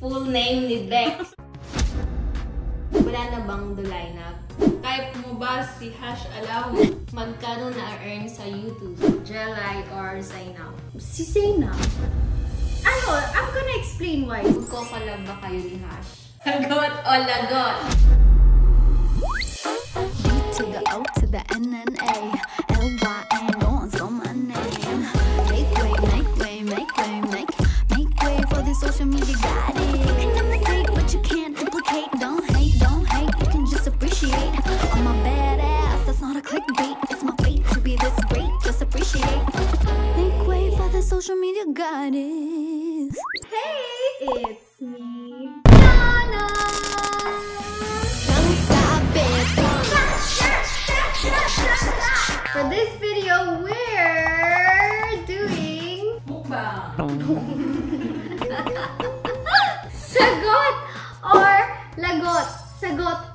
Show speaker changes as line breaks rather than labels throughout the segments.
full name ni Dex. Wala na bang the lineup? Type mo ba si Hash Alam? Magkano na-earn sa YouTube? Jelay or Zainab?
Si Zainab. Ano? I'm gonna explain why.
Magkokolab ba kayo ni Hash? Sagot o lagot?
to the O to the N N A For this
video, we're doing
Mukbang.
sagot or lagot. Sagot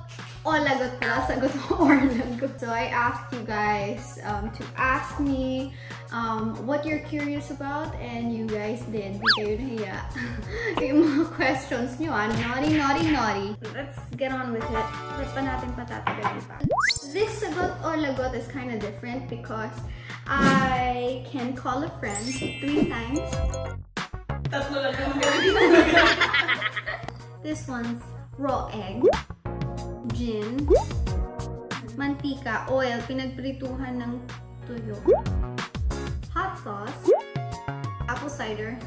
o lagot pala. Sagot or lagot. So I asked you guys um, to ask me um, what you're curious about and you guys did. Di kayo nahiya. Yung mga questions nyo, ah. Naughty, naughty, naughty. Let's get on with it. Ba't pa natin patatagalin pa? This sagot or lagot is kind of different because I can call a friend three times.
Tatlo lang
This one's raw egg, gin, mantika, oil, pinagprituhan ng tuyo, hot sauce, apple cider,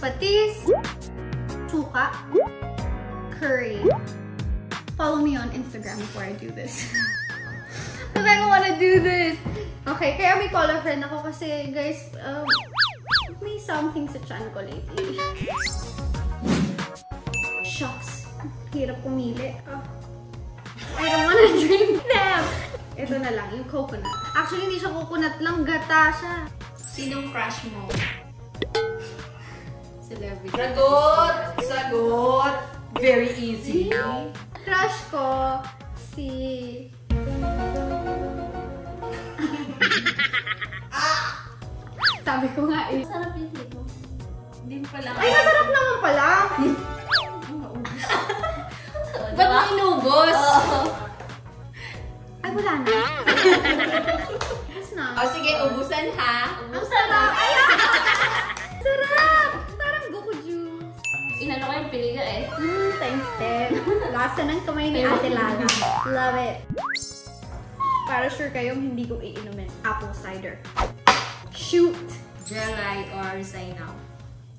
patis, suka, curry. Follow me on Instagram before I do this. Because I don't want to do this. Okay, kaya may a friend ako kasi, guys, um, may something sa chan ko lately. Shucks. Hirap pumili. Ah. I don't wanna drink them. Ito na lang, yung coconut. Actually, hindi siya coconut lang, gata siya.
Sinong crush mo? Celebrity. Sagot! Sagot! Very easy.
Crush ko, si... Sabi ko nga eh.
Sarap yung mo. Hindi mo pala.
Ay, masarap naman pala!
Ba't mo inubos?
Ay, wala na. Na.
O sige, ubusan ha.
Ang sarap! Ay, ah! Sarap! Parang buko juice.
Inano ko yung piliga eh.
Mm, thanks, Ted. Lasa ng kamay ni Ate Lala. Love it. Para sure kayong hindi ko iinumin. Apple cider. Shoot!
Jelay or Zainab?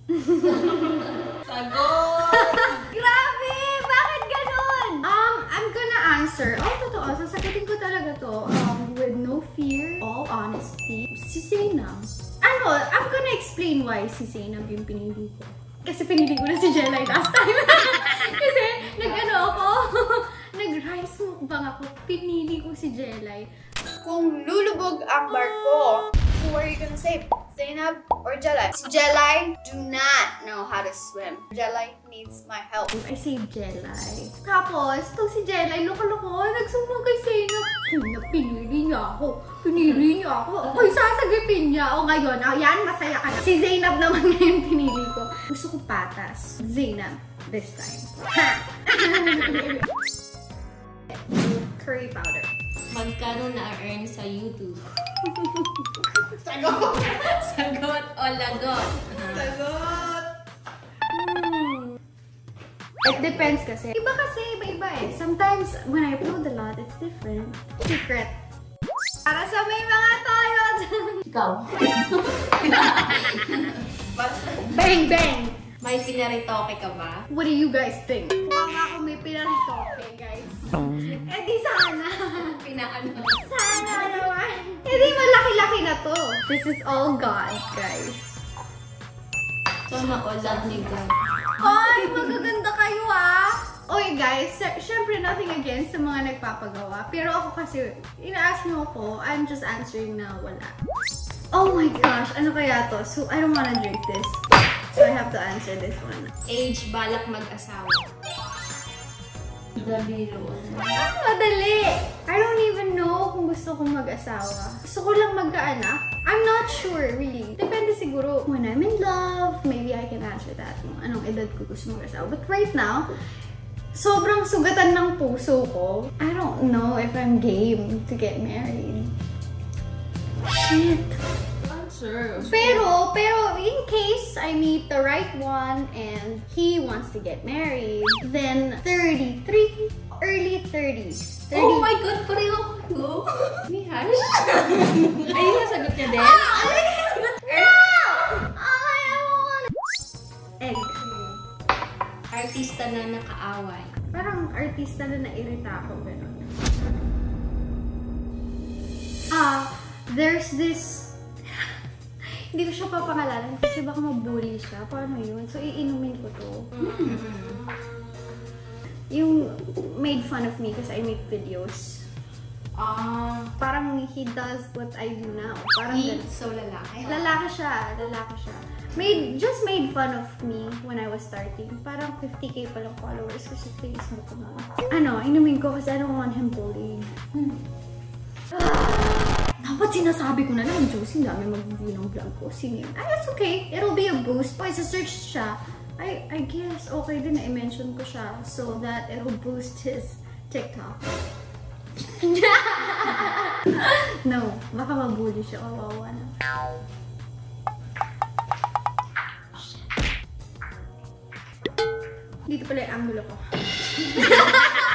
Sagot!
Grabe! I'm gonna answer. Oh, totoo. Sasagutin ko talaga to. Um, with no fear, all honesty. Si Zainab. Ano, I'm gonna explain why si Zainab yung pinili ko. Kasi pinili ko na si Jelay last time. Kasi, nag-ano ako, nag-rice mukbang ako. Pinili ko si Jelay.
Kung lulubog ang barko, who are you gonna save? Zainab or Jelai? Si Jelai do not know how to swim. Jelai needs my help.
I saved Jelay. Tapos, to si Jelay, loko-loko, nagsumbong kay Zainab. Zainab, pinili niya ako. Pinili niya ako. Ako'y sasagipin niya. O ngayon, oh, yan, masaya ka na. Si Zainab naman ngayon pinili ko. Gusto ko patas. Zainab, this time. Ha! Curry powder.
Magkano na-earn sa YouTube? Sagot! Sagot o lagot?
Hmm. It depends kasi. Iba kasi, iba-iba eh. Sometimes, when I upload a lot, it's different. Secret. Para sa may mga toyo dyan.
Ikaw.
Bang, bang!
May pinaritoke ka ba?
What do you guys think? Mukhang ako may pinaritoke, guys. Eh di sana.
Pinaano?
Sana naman. Eh di malaki-laki na to. This is all God, guys.
So, na-all ni God.
Ay, magaganda kayo ah! Oy guys, sy- syempre nothing against sa mga nagpapagawa. Pero ako kasi, ina-ask mo ako, I'm just answering na wala. Oh my gosh, ano kaya to? So, I don't wanna drink this. So, I have to answer this one.
Age, balak mag-asawa. Madali yun.
Ang madali! I don't even know kung gusto kong mag-asawa. Gusto ko lang magkaanak. I'm not sure, really. Depende siguro. When I'm in love, maybe I can answer that. Anong edad ko gusto mag-asawa. But right now, sobrang sugatan ng puso ko. I don't know if I'm game to get married. Shit.
Answer.
Pero, pero in case I meet the right one and he wants to get married, then 33, early 30s. 30.
Oh my God, pareho ko. Ni Hash? Ayun yung sagot niya din?
Egg.
Artista na nakaaway.
Parang artista na nairita ako, gano'n. Ah, there's this... Hindi ko siya papangalanan kasi baka mabully siya. Paano yun? So, iinumin ko to. Yung made fun of me kasi I make videos.
Ah.
Parang he does what I do now. Parang
He,
ganun.
so lalaki.
Lalaki siya, lalaki siya. Made, just made fun of me when I was starting. Parang 50k pa lang followers ko sa Facebook na. Ano, inumin ko kasi I don't want him bullied. Dapat sinasabi ko na lang, Josie, dami mag-view ng vlog ko. Yun? Ah, it's okay. It'll be a boost. Pag isa-search siya, I, I guess okay din na i-mention ko siya so that it'll boost his TikTok. no, baka mabully siya. Kawawa na. Dito pala yung angulo ko.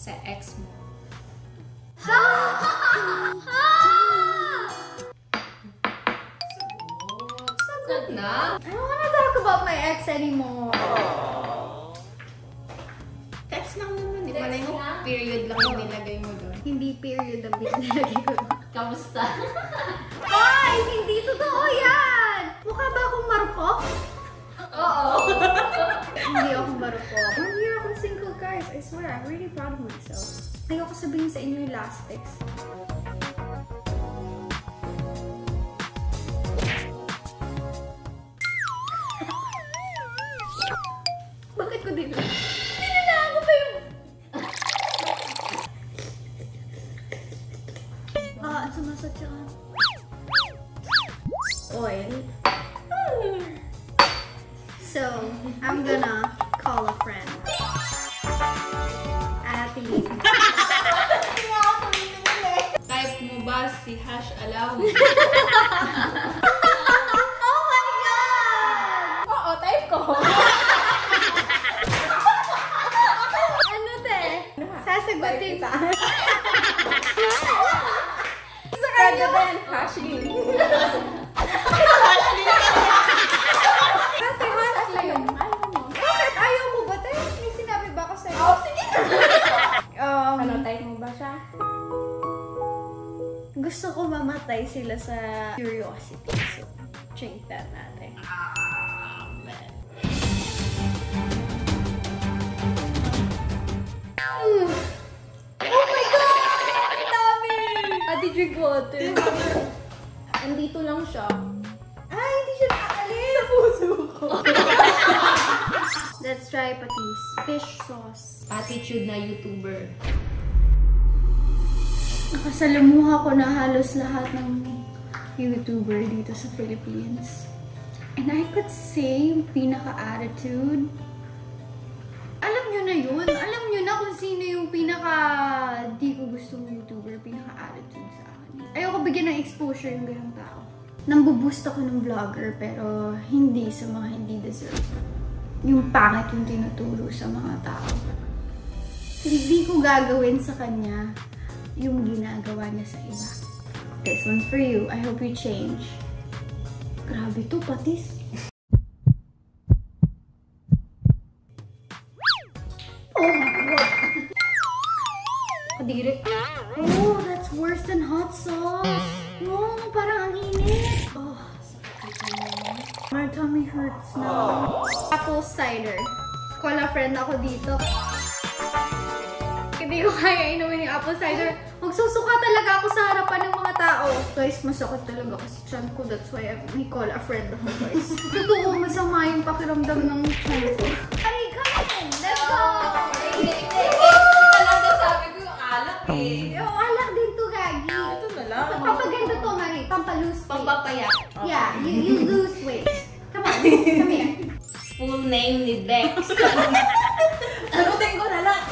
sa ex mo? Sagot na.
I don't wanna talk about my ex anymore.
Text lang naman. Di malay mo, period lang yung nilagay mo doon.
Hindi period ang binilagay ko.
Kamusta?
Ay! Hindi totoo yan! Mukha ba akong marupok?
Oo.
hindi ako marupok. One I swear, I'm really proud of myself. Ayoko sabihin sa inyo yung last text.
Hash Alaw?
Oh my God!
Oo, type ko.
Ano te? Sasagutin pa. Sa
Kanya.
Um,
Ano, type mo ba siya?
Gusto ko mamatay sila sa curiosity. So, drink that natin. Mm. Oh my God! Ang dami! Ate, drink water.
Andito lang siya.
Ay, hindi siya nakaalis! Sa puso ko. Let's try patis. Fish sauce.
Attitude na YouTuber.
Nakasalamuha ko na halos lahat ng YouTuber dito sa Philippines. And I could say yung pinaka-attitude. Alam nyo na yun. Alam nyo na kung sino yung pinaka di ko gustong YouTuber, pinaka-attitude sa akin. Ayoko bigyan ng exposure yung ganong tao. Nambuboost ako ng vlogger pero hindi sa mga hindi deserve. Yung pangit yung tinuturo sa mga tao. Hindi ko gagawin sa kanya yung ginagawa niya sa iba. This one's for you. I hope you change. Grabe to, patis. Oh my god! Kadiri. Oh, that's worse than hot sauce. No, parang ang init. Oh, my tummy hurts now. Apple cider. Call a friend ako dito. Hindi ko kaya inumin yung apple cider, magsusuka talaga ako sa harapan ng mga tao. Guys, masakit talaga kasi chan ko. That's why I may call a friend ako, guys. Totoo, masama yung pakiramdam ng chan ko. Ay, come in! Let's go!
Yung alak eh.
Din to, Gagi.
Ito na lang.
Pampaganda to, Marie. Pampalose weight.
Pampapayat.
Yeah, you, you lose weight. Come on, come here.
Full name ni Dex.
Sagutin ko na lang.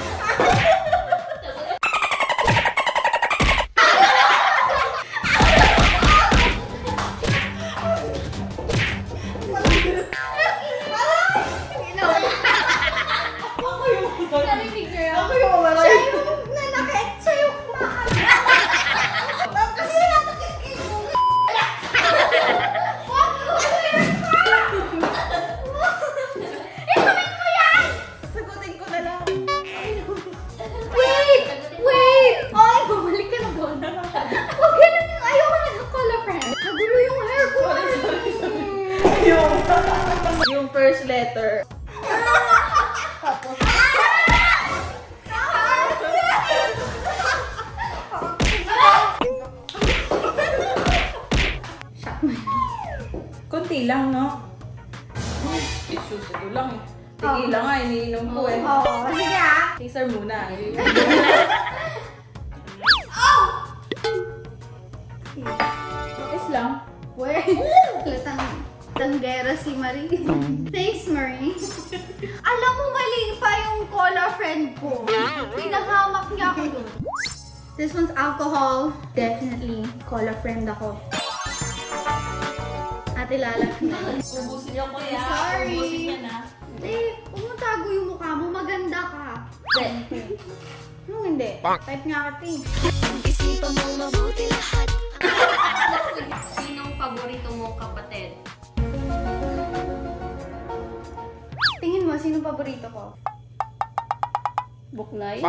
Chaser muna. Is lang.
Wait. Latang tanggera si Marie. Thanks, Marie. Alam mo, mali pa yung cola friend ko. Pinahamak niya ako dun. This one's alcohol. Definitely cola friend ako. Ate Lala.
Ubusin niyo ko yan.
Sorry.
Ubusin niya na.
Hindi, huwag mo tago yung mukha mo. Maganda ka. Anong hindi? Type nga kita eh.
Isipan mo mabuti lahat
Sinong paborito mo kapatid?
Tingin mo, sino paborito ko?
Buklay?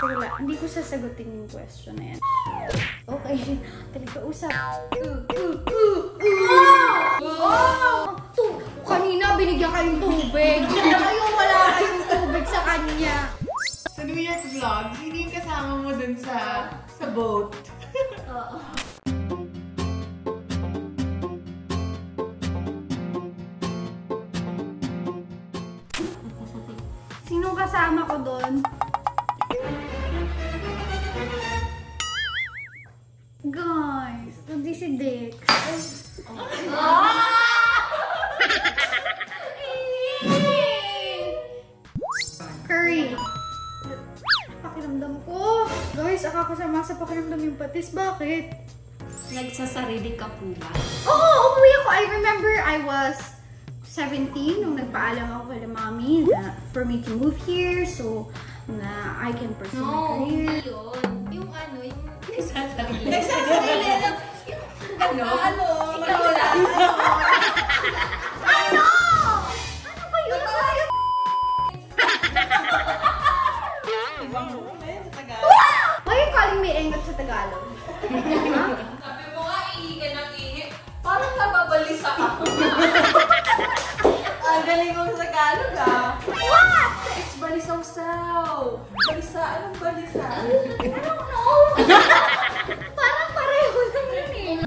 Wala, hindi ko sasagutin yung question na yan. Okay, talaga usap. Oh! Tu- kanina binigyan kayong tubig. Ngayon wala kayong tubig sa kanya.
Sa New Year's vlog, hindi yung kasama mo dun sa sa boat.
Sino kasama ko doon? Guys, hindi si Dex. Curry. Sa pakiramdam yung patis. Bakit?
Nagsasarili ka po ba?
Oo, umuwi ako. I remember I was 17 nung nagpaalam ako kay mommy na for me to move here so na I can pursue my
No,
career.
hindi yun. Yung ano, yung nagsasarili.
Nagsasarili lang. Ano? Ano?
Ikaw lang.
Balisa?
I don't know. Parang pareho lang yun eh.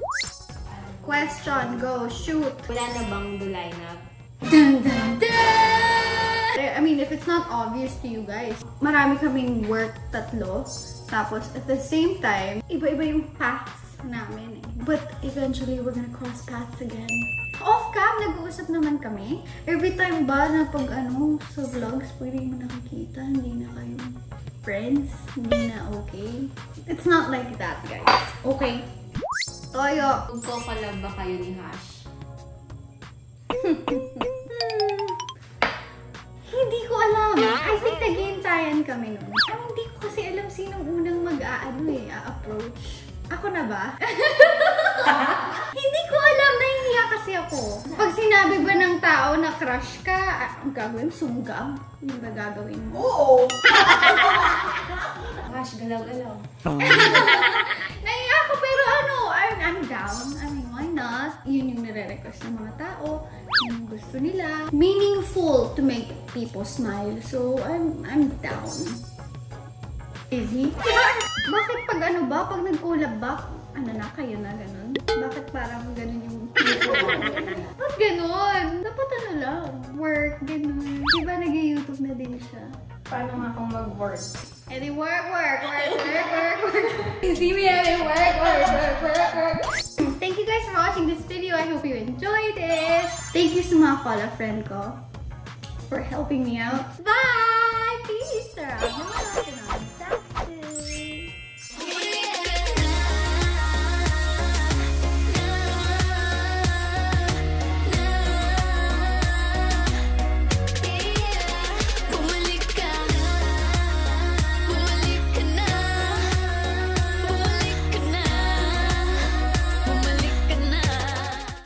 Question, go, shoot.
Wala na bang dulay na?
Dun, dun, dun! I mean, if it's not obvious to you guys, marami kaming work tatlo. Tapos, at the same time, iba-iba yung paths namin eh. But eventually, we're gonna cross paths again. Off-cam, nag-uusap naman kami. Every time ba na pag ano, sa vlogs, pwede mo nakikita, hindi na kayo friends, hindi na okay. It's not like that, guys. Okay? Toyo.
Magko-collab ba kayo ni Hash?
Hindi ko alam. I think naghihintayan kami nun. Ay, hindi ko kasi alam sinong unang mag-aano eh, a-approach. Ako na ba? hindi ko alam, nahihiya kasi ako. Pag sinabi ba ng tao na crush ka, ah, ang gagawin, sunggab. Yung ba gagawin mo?
Oo.
Hash, galaw-galaw.
Nahiya ako pero ano, I'm, I'm down. I mean, why not? Yun yung nire-request ng mga tao. yung gusto nila. Meaningful to make people smile. So, I'm, I'm down. Easy? Bakit pag ano ba, pag nag-collab ba, ano na, kayo na, ganun? Bakit parang ganun yung Ba't ganun? Dapat ano lang, work, ganun. Diba nag-YouTube na din siya?
paano nga akong mag-work?
Eh, And they work, work, work, work, work, work. You see me having work, work, work, work, work. Thank you guys for watching this video. I hope you enjoyed it. Thank you sa mga follow friend ko for helping me out. Bye! Peace! Sarap naman natin